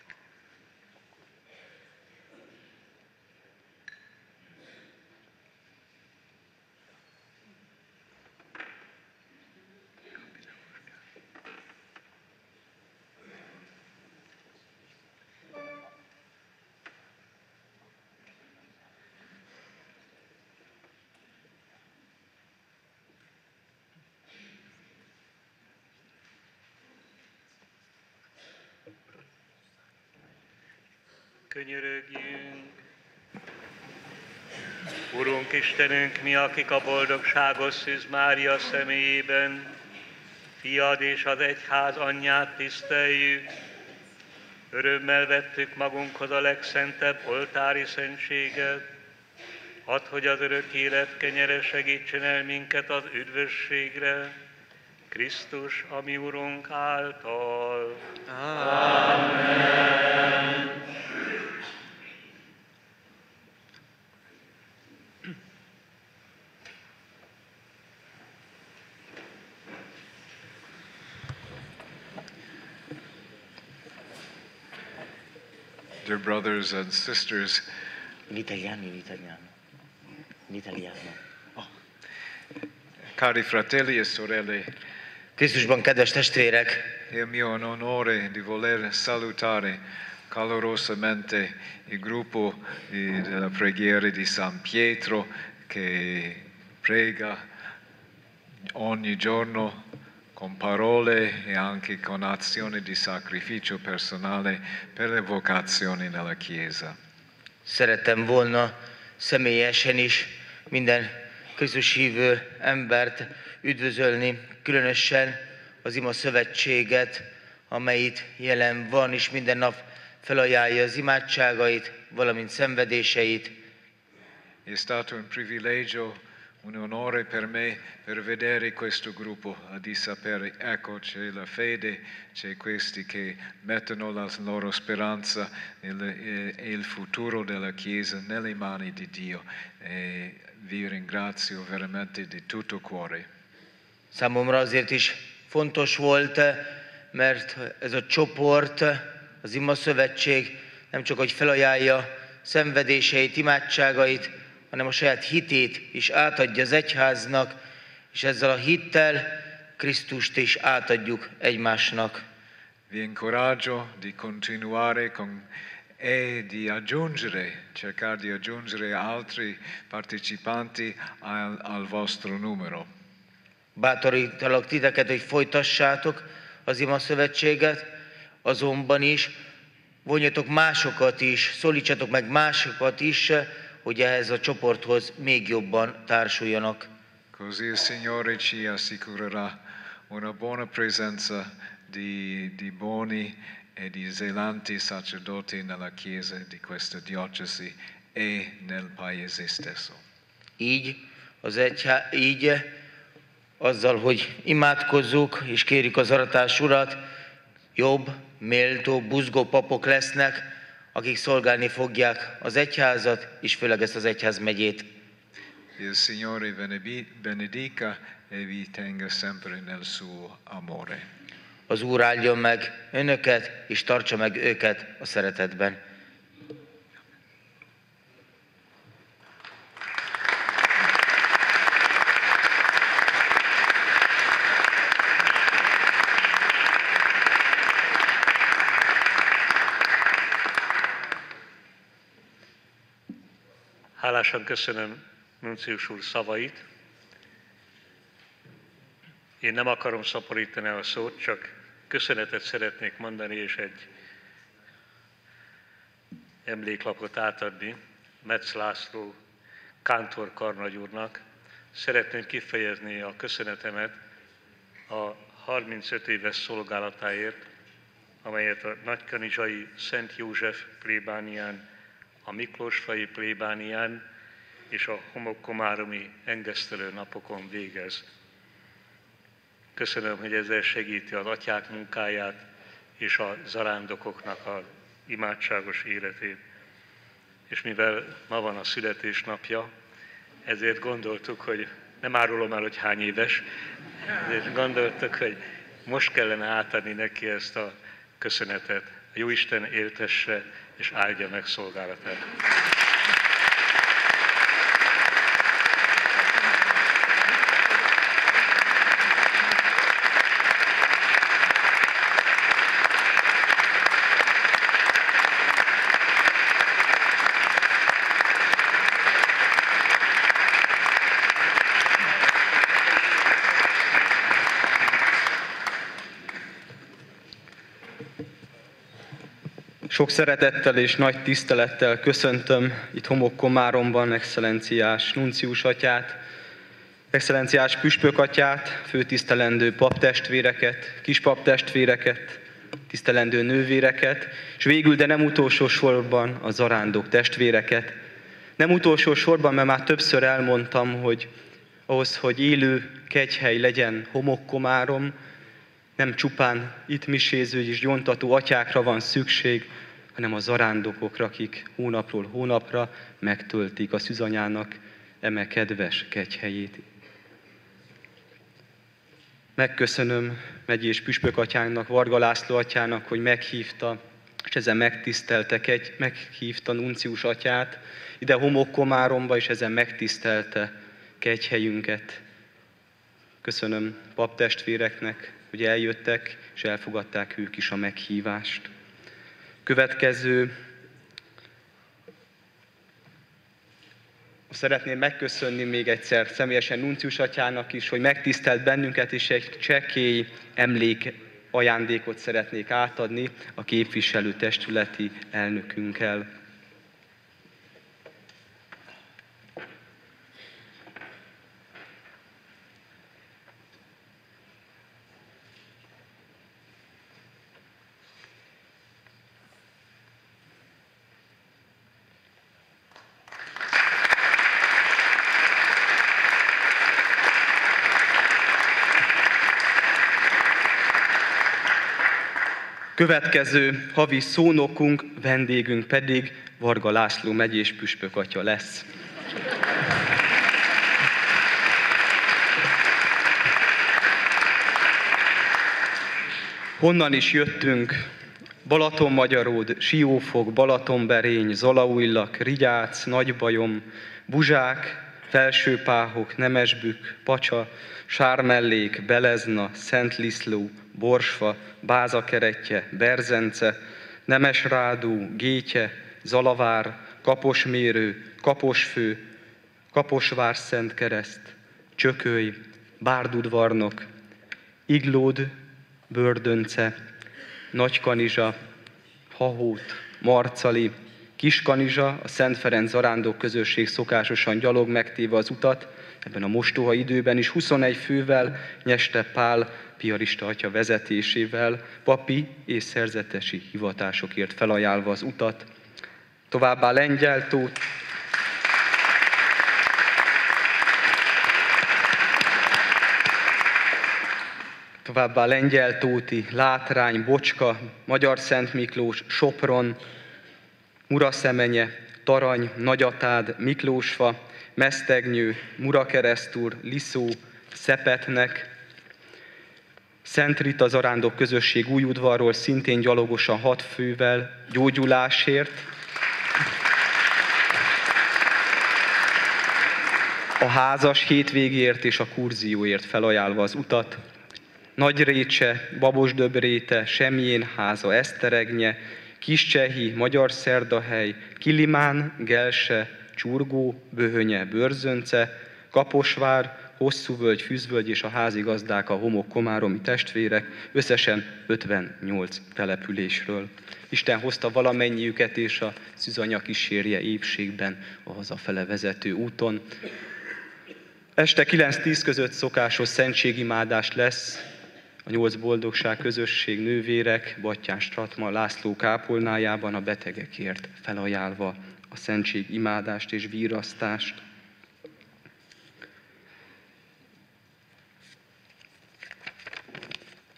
Könyörögjünk! Urunk Istenünk, mi, akik a boldogságos Szűz Mária személyében fiad és az egyház anyját tiszteljük, örömmel vettük magunkhoz a legszentebb oltári szentséget, Add, hogy az örök élet kenyere segítsen el minket az üdvösségre, Krisztus, ami Urunk által. Dear brothers and sisters, In italiano, in italiano. In italiano. cari fratelli e sorelle, Krisztusban, kedves testvérek, è mio onore di voler salutare calorosamente il gruppo della preghiera di San Pietro che prega ogni giorno con parole e anche con azioni di sacrificio personale per le vocazioni nella Chiesa. szerettem volna személyesen is minden Krisztus hívő embert üdvözölni, különösen az ima szövetséget, amely itt jelen van, és minden nap felajánlja az imádságait, valamint szenvedéseit. È stato un privilegio, un onore per me per vedere questo gruppo, di sapere, ecco c'è la fede, c'è questi che mettono la loro speranza e, e il futuro della Chiesa nelle mani di Dio. E vi ringrazio veramente di tutto cuore. Számomra azért is fontos volt, mert ez a csoport, az Ima Szövetség nem csak, hogy felajánlja szenvedéseit, imádságait, hanem a saját hitét is átadja az egyháznak, és ezzel a hittel Krisztust is átadjuk egymásnak. Vi incoraggio di continuare con e di aggiungere, cercare di aggiungere altri partecipanti al, al vostro numero. Bátorítalak titeket, hogy folytassátok az Ima Szövetséget, azonban is vonjatok másokat is, szólítsatok meg másokat is, hogy ehhez a csoporthoz még jobban társuljanak. Così il Signore ci assicurerà una buona presenza di, di buoni e di zelanti sacerdoti nella Chiesa di questa diocesi e nel paese stesso. Így, az egyhá, így azzal, hogy imádkozzuk és kérjük az aratás urat, jobb, méltó, buzgó papok lesznek, akik szolgálni fogják az egyházat, és főleg ezt az egyház megyét. Il Signore benedica e vi tenga sempre nel suo amore. Az Úr áldjon meg önöket, és tartsa meg őket a szeretetben. Hálásan köszönöm Nuncius úr szavait. Én nem akarom szaporítani a szót, csak köszönetet szeretnék mondani, és egy emléklapot átadni Metz László Kántor Karnagy úrnak. Szeretném kifejezni a köszönetemet a 35 éves szolgálatáért, amelyet a Nagykanizsai Szent József plébánián, a Miklósfai plébánián és a homokkomáromi engesztelő napokon végez. Köszönöm, hogy ezzel segíti az atyák munkáját és a zarándokoknak a imádságos életét. És mivel ma van a születésnapja, ezért gondoltuk, hogy nem árulom el, hogy hány éves, ezért gondoltuk, hogy most kellene átadni neki ezt a köszönetet. A Jóisten éltesse és áldja meg szolgálatát. Sok szeretettel és nagy tisztelettel köszöntöm itt Homok Komáromban excellenciás nuncius atyát, excellenciás püspök atyát, főtisztelendő paptestvéreket, kispaptestvéreket, tisztelendő nővéreket, és végül, de nem utolsó sorban a zarándok testvéreket. Nem utolsó sorban, mert már többször elmondtam, hogy ahhoz, hogy élő kegyhely legyen homokkomárom, nem csupán itt miséző és gyontató atyákra van szükség, hanem a zarándokokra, akik hónapról hónapra megtöltik a szűzanyának eme kedves kegyhelyét. Megköszönöm megyés püspök atyának, Varga László atyának, hogy meghívta, és ezen megtisztelte, egy, meghívta Nuncius atyát ide homokkomáromba, és ezen megtisztelte kegyhelyünket. Köszönöm paptestvéreknek, hogy eljöttek, és elfogadták ők is a meghívást. Következő Szeretném megköszönni még egyszer személyesen Nuncius atyának is, hogy megtisztelt bennünket, és egy csekély emlék ajándékot szeretnék átadni a képviselő testületi elnökünkkel. Következő havi szónokunk, vendégünk pedig Varga László megyés püspök atya lesz. Honnan is jöttünk? Balaton Magyaród, Siófok, Balatonberény, Zalaujlak, Rigyác, Nagybajom, Buzsák, Felsőpáhok, Nemesbük, Pacsa, Sármellék, Belezna, Szentliszló, Borsfa, Bázakeretje, Berzence, Nemesrádú, Gétye, Zalavár, Kaposmérő, Kaposfő, Kaposvár Szent Kereszt, Csököly, Bárdudvarnok, Iglód, Bördönce, Nagykanizsa, Hahót, Marcali, Kiskanizsa, a Szent Ferenc zarándok közösség szokásosan gyalog megtéve az utat, ebben a mostoha időben is 21 fővel Nyeste Pál piarista atya vezetésével papi és szerzetesi hivatásokért felajánlva az utat, továbbá Lengyeltót, továbbá Lengyeltóti, Látrány, Bocska, Magyar Szent Miklós, Sopron, Muraszemenye, Tarany, Nagyatád, Miklósfa, Mesztegnyő, Murakeresztúr, Liszó, Szepetnek, Szent Rita Zarándok közösség új udvarról szintén gyalogosan hat fővel gyógyulásért, a házas hétvégért és a kurzióért felajánlva az utat, Nagyrécse, Babosdöbréte, Semjén háza, Eszteregnye, Kiscsehi, Magyar Szerdahely, Kilimán, Gelse, Csurgó, Böhönye, Bőrzönce, Kaposvár, Hosszúvölgy, Fűzvölgy és a házigazdák, a homok komáromi testvérek, összesen 58 településről. Isten hozta valamennyiüket, és a szűzanya kísérje épségben a hazafele vezető úton. Este 9-10 között szokásos szentségimádás lesz, a nyolc boldogság közösség nővérek, Battyán Stratma, László kápolnájában a betegekért felajánlva a szentség imádást és vírasztást.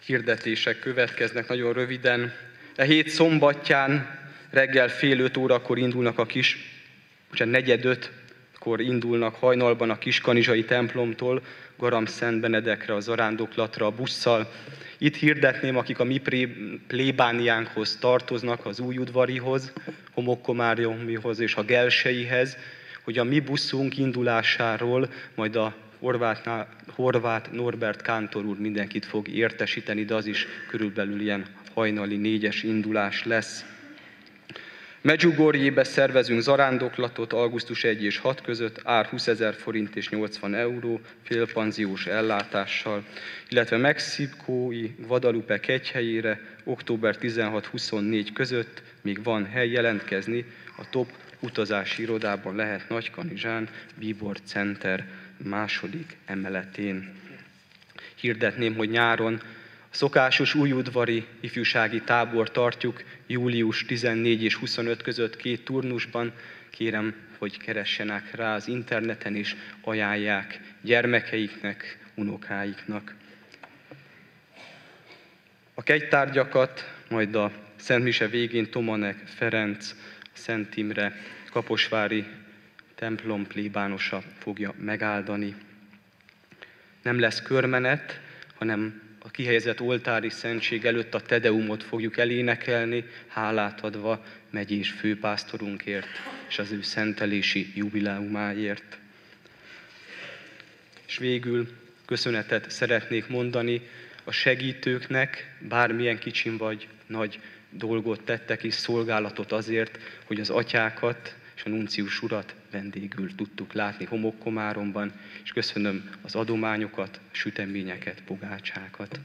Hirdetések következnek nagyon röviden. E hét szombatján reggel fél öt órakor indulnak a kis, bocsánat, negyed ötkor indulnak hajnalban a Kiskanizsai templomtól Garam Szent Benedekre, a zarándoklatra, a busszal. Itt hirdetném, akik a mi plébániánkhoz tartoznak, az új udvarihoz, homokkomáriumhoz és a gelseihez, hogy a mi buszunk indulásáról majd a Horváth, Norbert Kántor úr mindenkit fog értesíteni, de az is körülbelül ilyen hajnali négyes indulás lesz. Medjugorjébe szervezünk zarándoklatot augusztus 1 és 6 között, ár 20 ezer forint és 80 euró, félpanziós ellátással, illetve mexikói Guadalupe kegyhelyére október 16-24 között még van hely jelentkezni, a TOP utazási irodában lehet Nagykanizsán, Bíbor Center második emeletén. Hirdetném, hogy nyáron a szokásos újudvari ifjúsági tábor tartjuk július 14 és 25 között két turnusban. Kérem, hogy keressenek rá az interneten és ajánlják gyermekeiknek, unokáiknak. A kegytárgyakat majd a Szent Mise végén Tomanek Ferenc, Szent Imre, Kaposvári templom plébánosa fogja megáldani. Nem lesz körmenet, hanem a kihelyezett oltári szentség előtt a Tedeumot fogjuk elénekelni, hálát adva megyés főpásztorunkért és az ő szentelési jubileumáért. És végül köszönetet szeretnék mondani a segítőknek, bármilyen kicsin vagy nagy dolgot tettek és szolgálatot azért, hogy az atyákat és a nuncius urat vendégül tudtuk látni homokkomáromban, és köszönöm az adományokat, süteményeket, pogácsákat.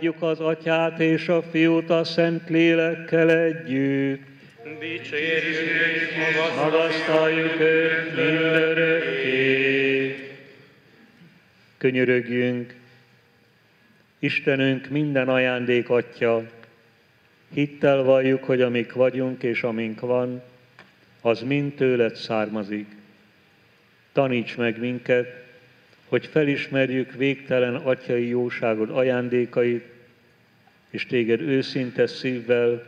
Áldjuk az Atyát és a Fiút a Szent Lélekkel együtt. Dicsérjük, Magasztaljuk őt mindörökké. Könyörögjünk, Istenünk minden ajándék Atya, hittel valljuk, hogy amik vagyunk és amink van, az mind tőled származik. Taníts meg minket, hogy felismerjük végtelen atyai jóságod ajándékait, és téged őszinte szívvel,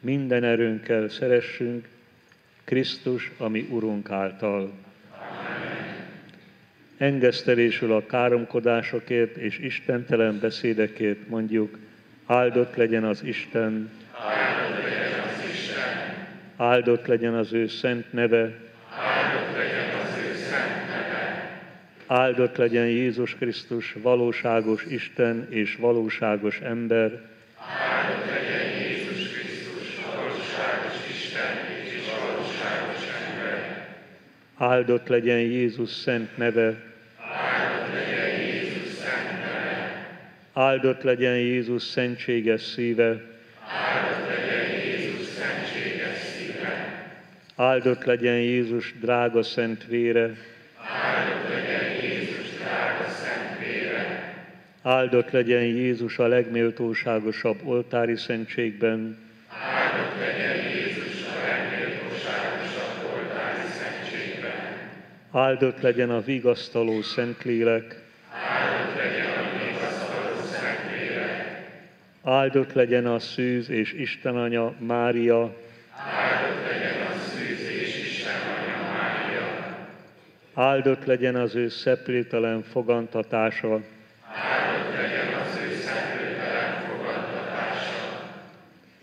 minden erőnkkel szeressünk, Krisztus, ami Urunk által. Engesztelésül a káromkodásokért és istentelen beszédekért mondjuk, áldott legyen az Isten, áldott legyen az, Isten. Áldott legyen az ő szent neve, áldott legyen az ő szent neve. Áldott legyen Jézus Krisztus, valóságos Isten és valóságos ember, áldott legyen Jézus Krisztus, valóságos Isten és valóságos ember. Áldott legyen Jézus szent neve, Áldott legyen Jézus szentséges szíve. Áldott legyen Jézus szentséges szíve. Áldott legyen Jézus drága szent vére. Áldott legyen Jézus drága szent vére. Áldott legyen Jézus a legméltóságosabb oltári szentségben. Áldott legyen Jézus a legméltóságosabb oltári szentségben. Áldott legyen a vigasztaló Szentlélek. Áldott legyen a szűz és Isten Anya Mária. Áldott legyen a szűz és Isten Anya Mária. Áldott legyen az ő szeplőtelen fogantatása. Áldott legyen az ő szeplőtelen fogantatása.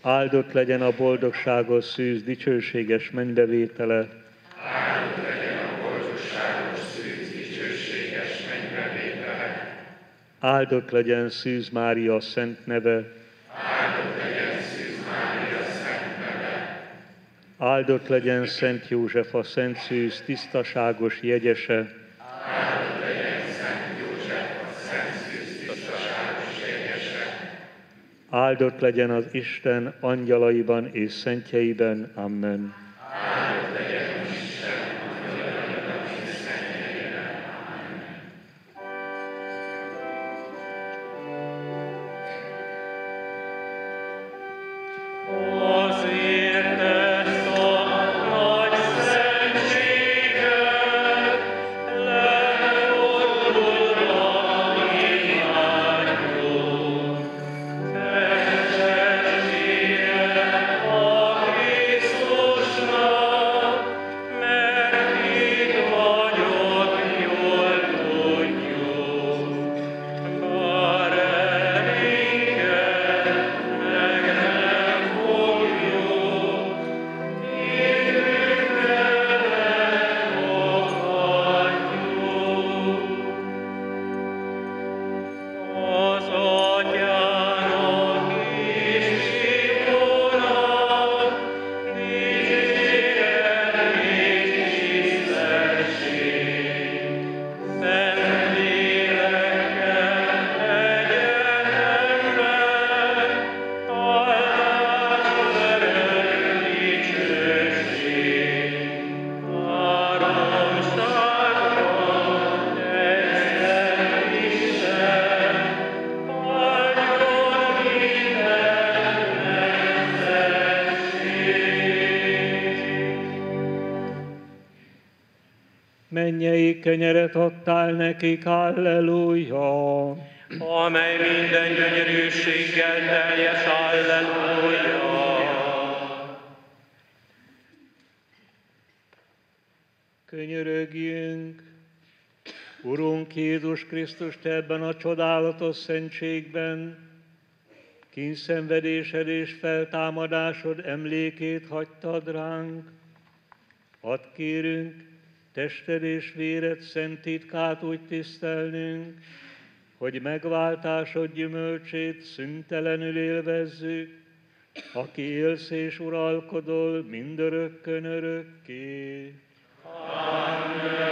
Áldott legyen a boldogságos szűz dicsőséges mennybevétele. Áldott legyen a boldogságos szűz dicsőséges mennybevétele. Áldott legyen Szűz Mária szent neve. Áldott legyen Szent József a Szent Szűz tisztaságos jegyese. Áldott legyen Szent József a Szent Szűz tisztaságos jegyese. Áldott legyen az Isten angyalaiban és szentjeiben. Amen. Kenyeret adtál nekik, halleluja. Amely minden gyönyörűséggel teljes, halleluja. Könyörögjünk, Urunk Jézus Krisztus, Te ebben a csodálatos szentségben, kínszenvedésed és feltámadásod emlékét hagytad ránk. Add kérünk, tested és véred szent titkát úgy tisztelnünk, hogy megváltásod gyümölcsét szüntelenül élvezzük, aki élsz és uralkodol mindörökkön örökké. Amen.